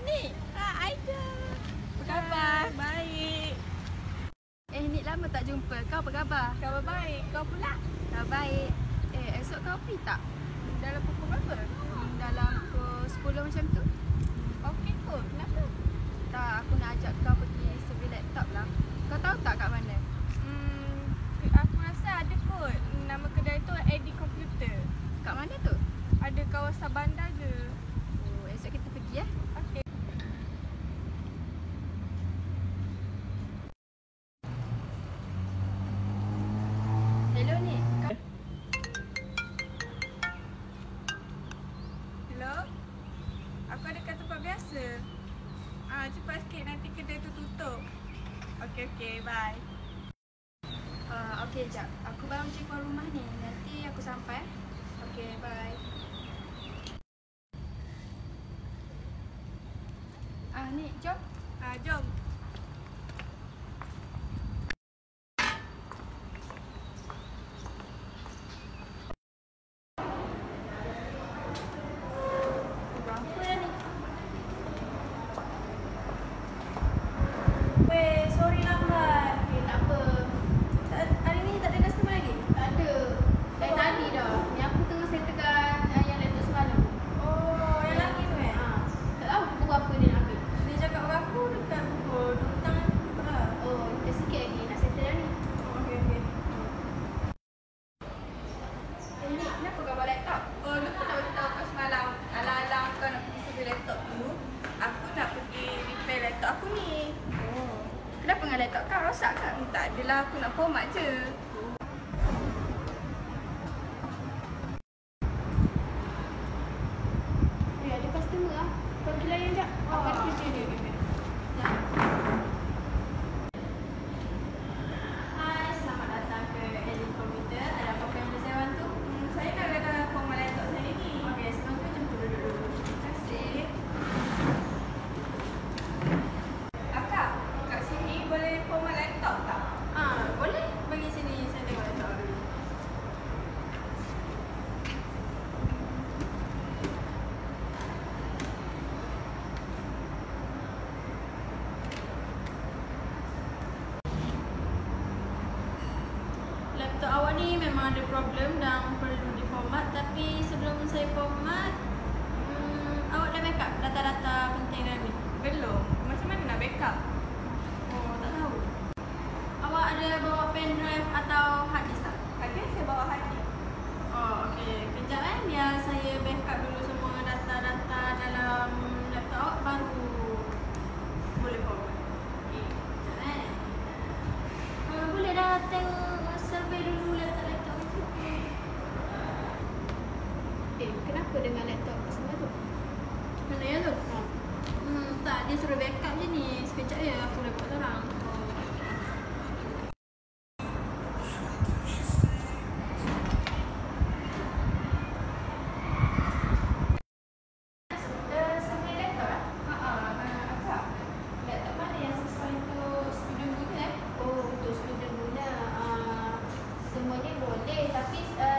Ni, Ah, Aida. apa khabar? Baik. Eh ni lama tak jumpa. Kau apa khabar? Khabar baik. Kau pula? Kau baik. Eh esok kau free tak? Dalam pukul berapa? Hmm, Dalam pukul 10 macam tu. Okey kot. Kenapa? Tak, aku nak ajak kau pergi survey laptop lah. Kau tahu tak kat mana? Hmm, aku rasa ada kot. Nama kedai tu Eddie Computer. Kat mana tu? Ada kawasan bandar biasa. Ah, cepat sikit nanti kedai tu tutup. Okey, okey. Bye. Uh, okay, jap. Aku baru je keluar rumah ni. Nanti aku sampai. Okay, bye. Ah, ni, jom. Ah, jom. Berapa dah ni? Weh, sorry lambat. Okay, tak apa. Tak- Hari ni tak ada customer lagi? Tak ada. Dari tadi dah. Ni aku tengah settlekan uh, yang laptop semalam. Oh, yang lagi tu eh? Ha. Tak tahu pukul berapa dia nak ambil. Dia cakap dengan aku dekat pukul dua petang pukul lah. Oh, kita sikit lagi nak settle dah ni. Oh, okey, okey. Eh, ni, kenapa kau bawa laptop? Oh, lupa nak beritahu kau semalam. Alang-alang kau nak pergi survey laptop tu. Aku nak pergi repair laptop aku ni. Oh. Kenapa dengan laptop kau? Rosak? Hmm, tak adalah, aku nak format je. Eh, ada customer lah. Kau pergi layan jap. Aku ada kerja dia. Jap. Hai, selamat datang ke Elite Computer. Ada apa-apa yang boleh saya bantu? Hmm, saya nak kena format laptop saya ni. Okey, sebelum tu jemput duduk dulu. Terima kasih. Akak, kat sini boleh format laptop tak? Ah, boleh? Bagi sini saya tengok laptop dulu. Laptop awak ni memang ada problem dan perlu diformat. Tapi sebelum saya format dengan laptop semua tu Mana yang tu? Hmm. hmm tak, dia suruh backup je ni Sekejap ya, aku boleh buat orang oh, ah, Semuanya boleh tapi uh...